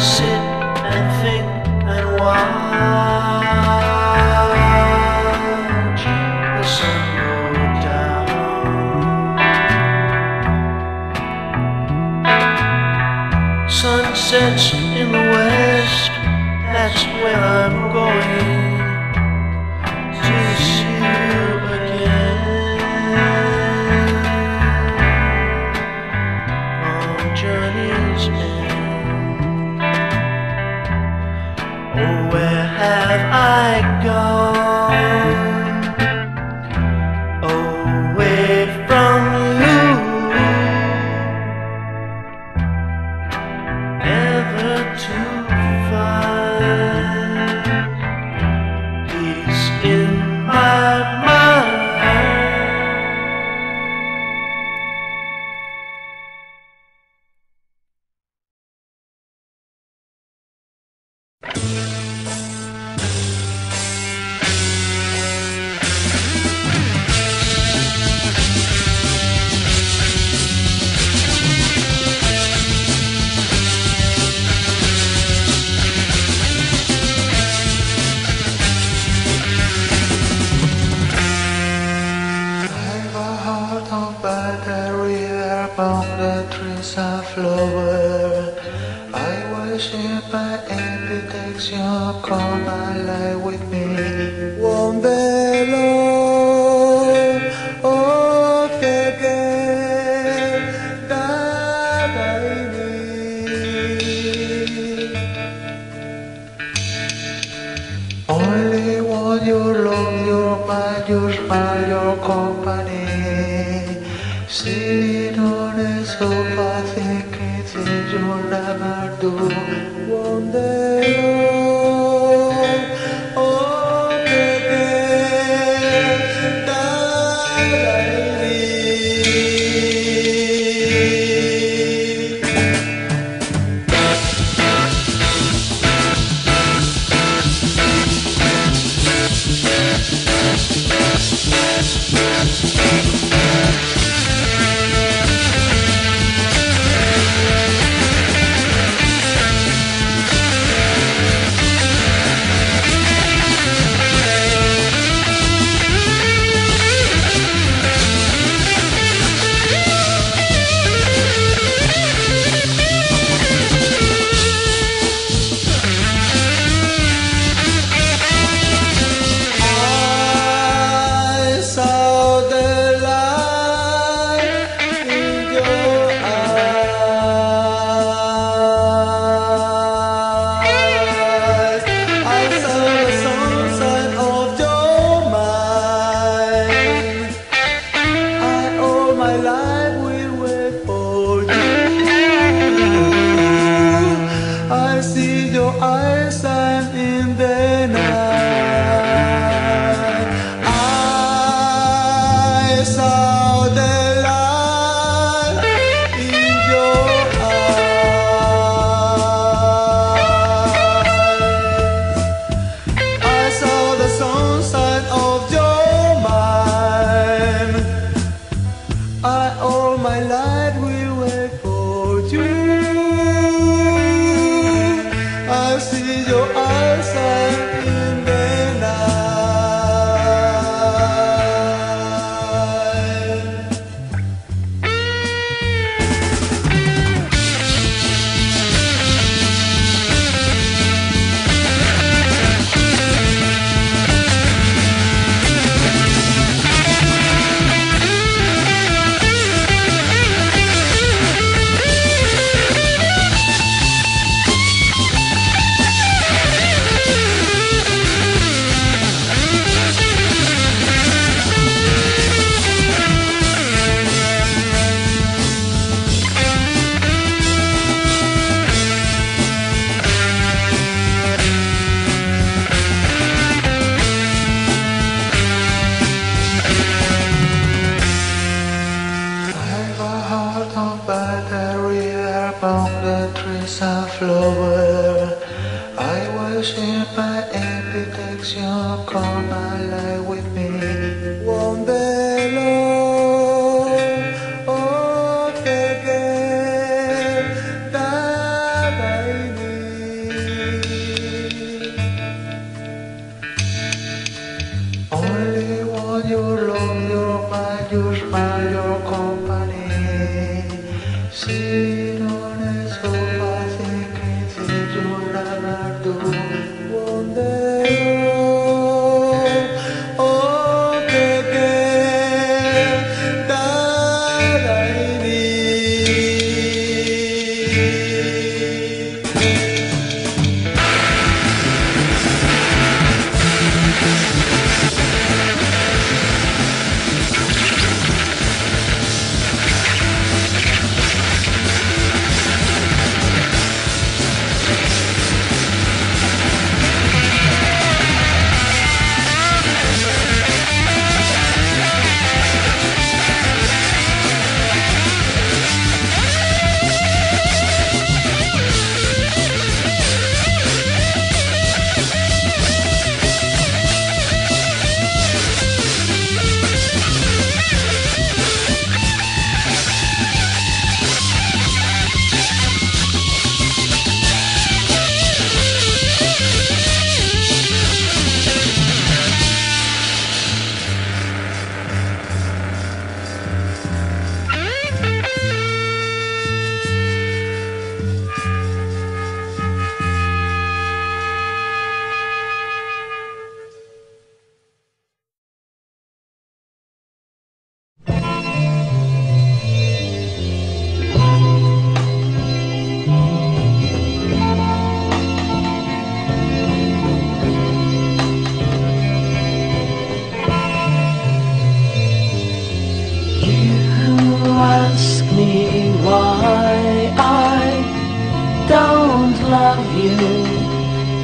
ashes. among the trees of flower. I worship and it takes your call my life with me.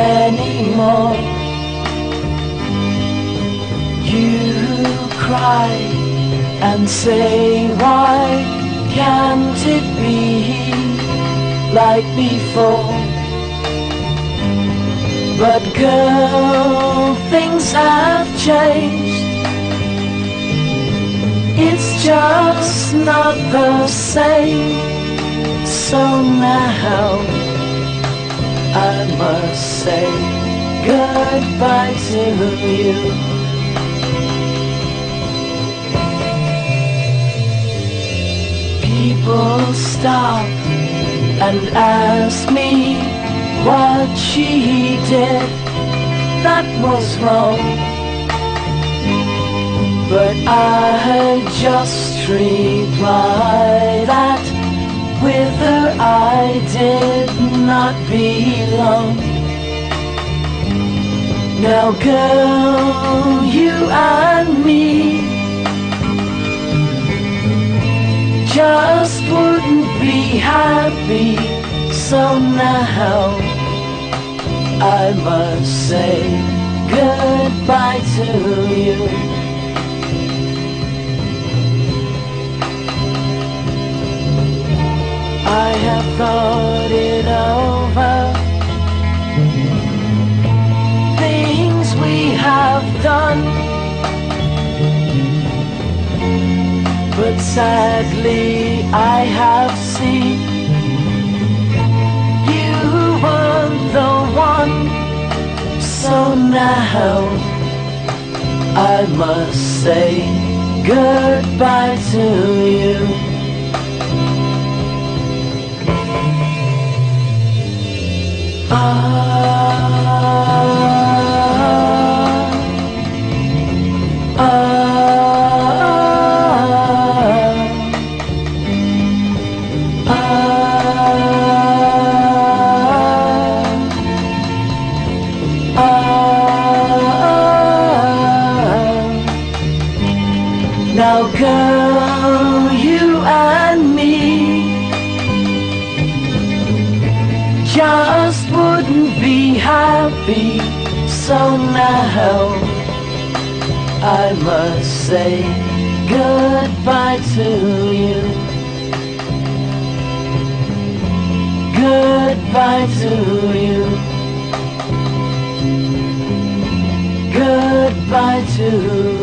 Anymore. You cry and say, Why can't it be like before? But girl, things have changed. It's just not the same. So now I must say goodbye to you. People stop and ask me what she did that was wrong. But I just reply that with her I did not belong. Now girl, you and me just wouldn't be happy. So now I must say goodbye to you. Have thought it over. Things we have done. But sadly, I have seen you weren't the one. So now I must say goodbye to you. Ah, Goodbye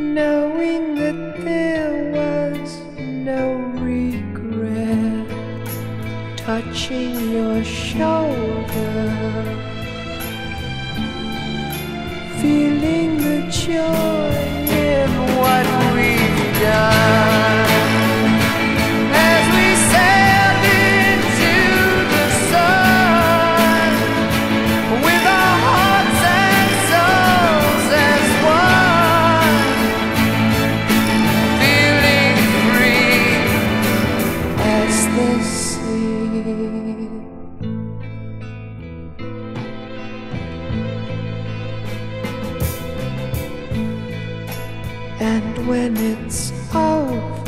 knowing that there was no regret, touching your shoulder. Feeling the joy And when it's over,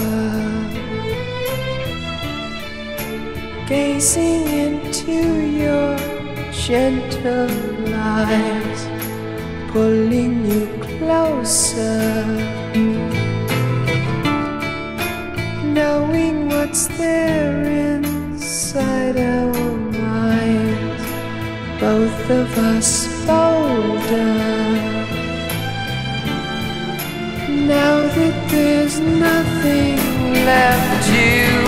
gazing into your gentle eyes, pulling you closer, knowing what's there inside our minds, both of us bolder. Now that there's nothing left to